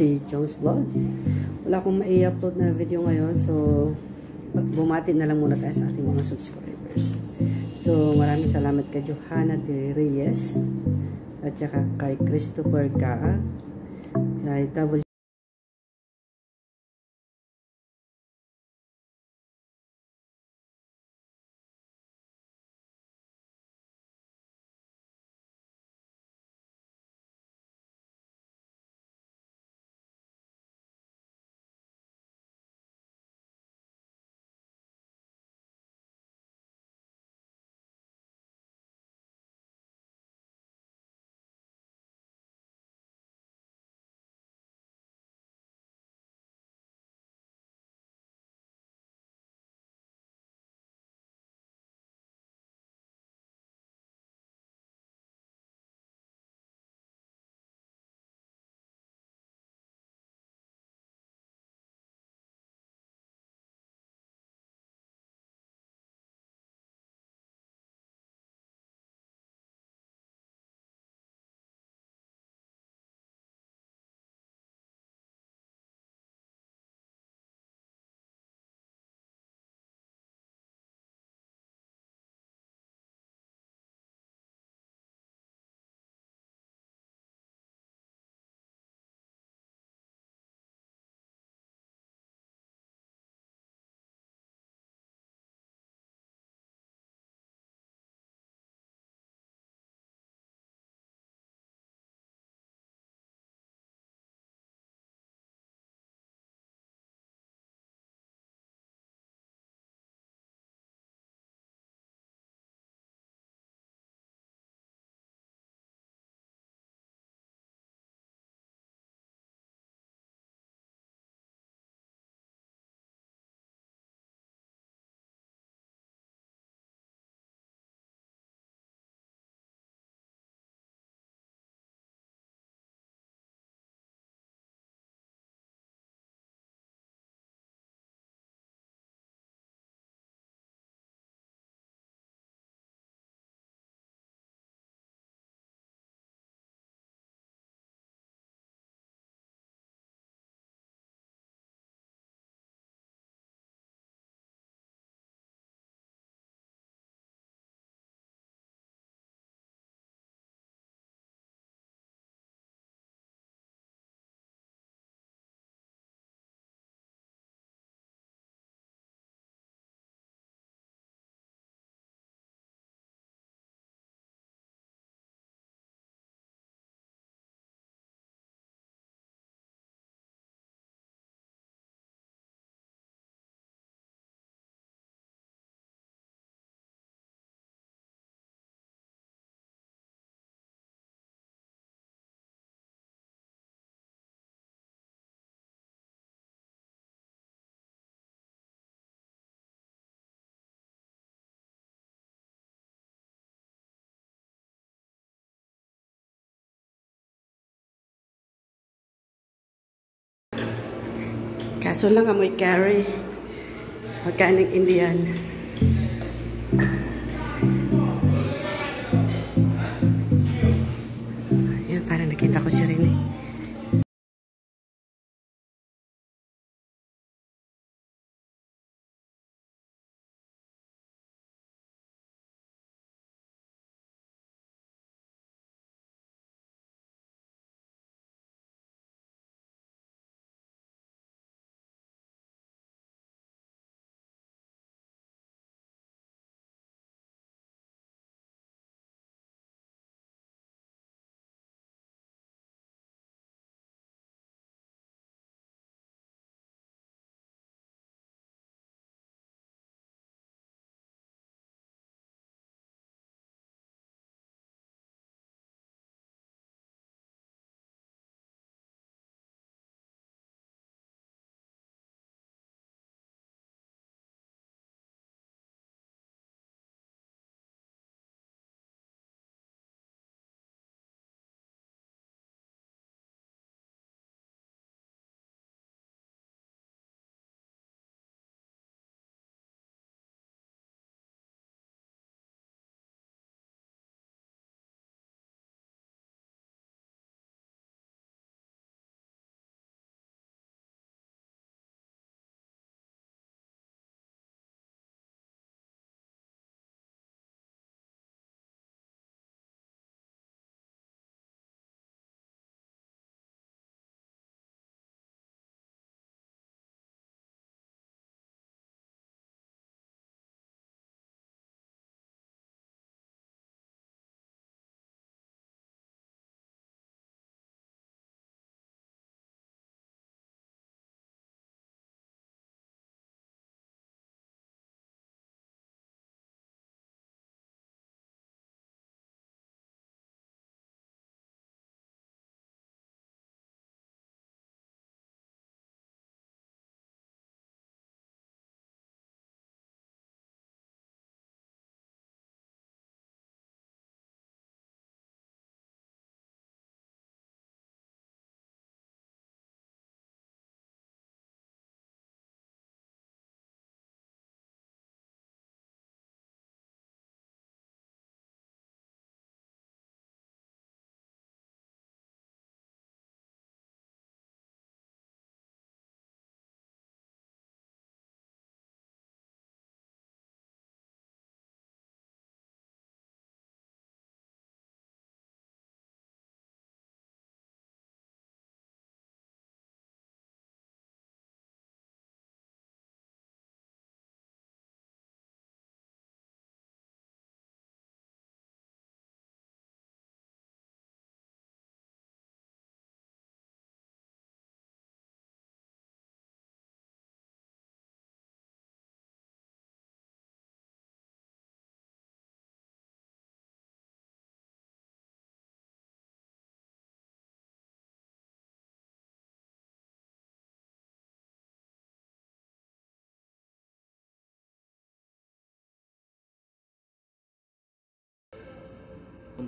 Si Jones Vlog. Wala akong mai-upload na video ngayon. So, bumati na lang muna tayo sa ating mga subscribers. So, maraming salamat kay Johanna de Reyes. At saka kay Christopher Gaa. Kay W. Kaso lang amoy curry. Pagkain ng Indian. Ayun, parang nakita ko si Rene.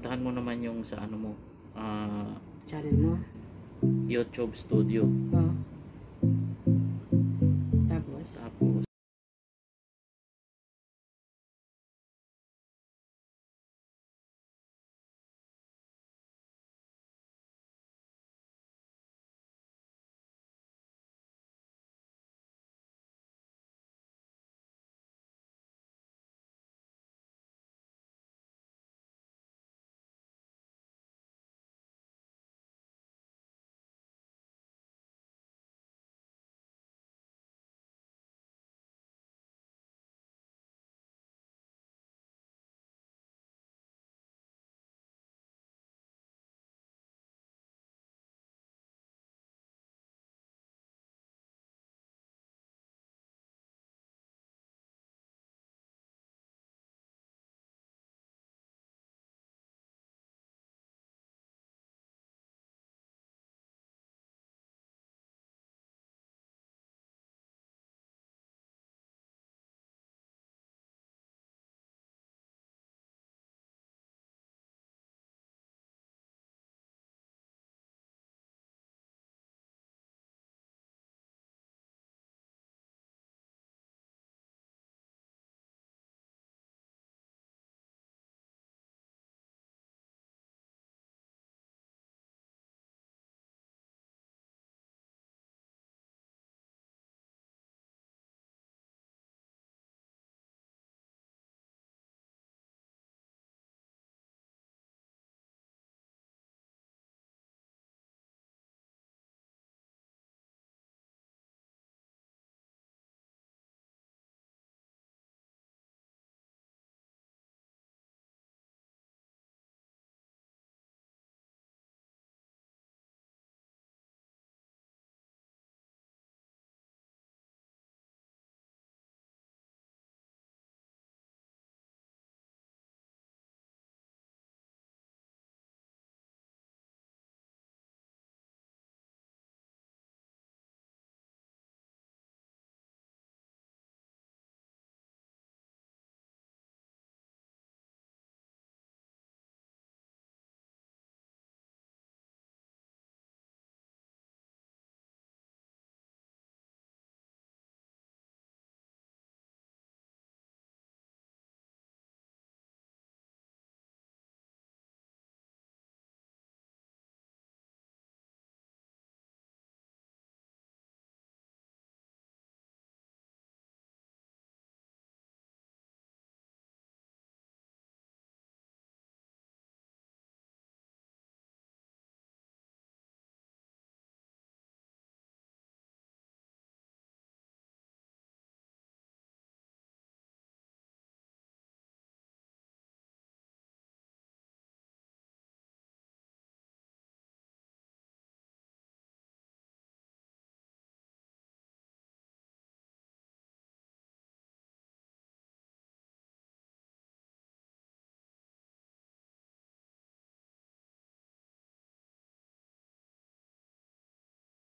Puntahan mo naman yung sa ano mo, ah, Channel mo. YouTube Studio. Oh.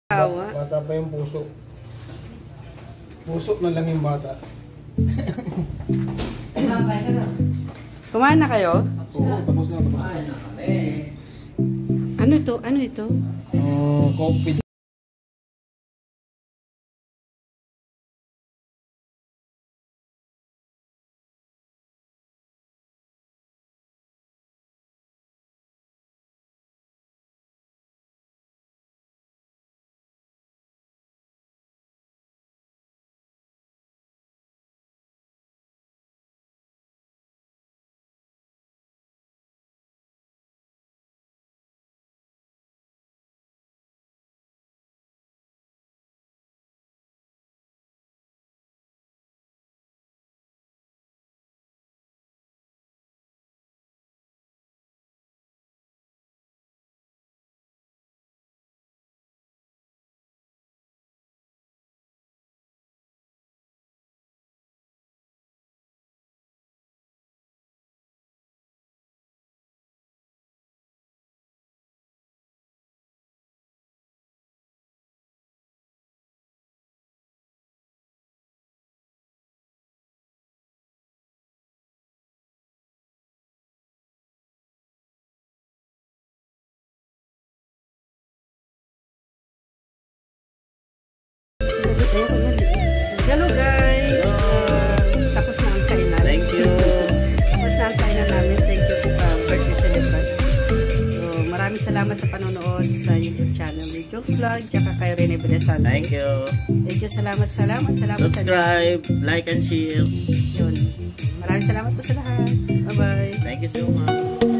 Awa. Bata pa yung puso. Puso na lang yung bata. Kumain na kayo? Oo, tapos na, tapos na. Ano ito? Ano ito? Oh, coffee. Brooks Vlog, tsaka kay Rene Belasante. Thank you. Thank you, salamat, salamat, salamat. Subscribe, like and share. Sa, yun. Maraming salamat po sa lahat. Bye-bye. Thank you so much.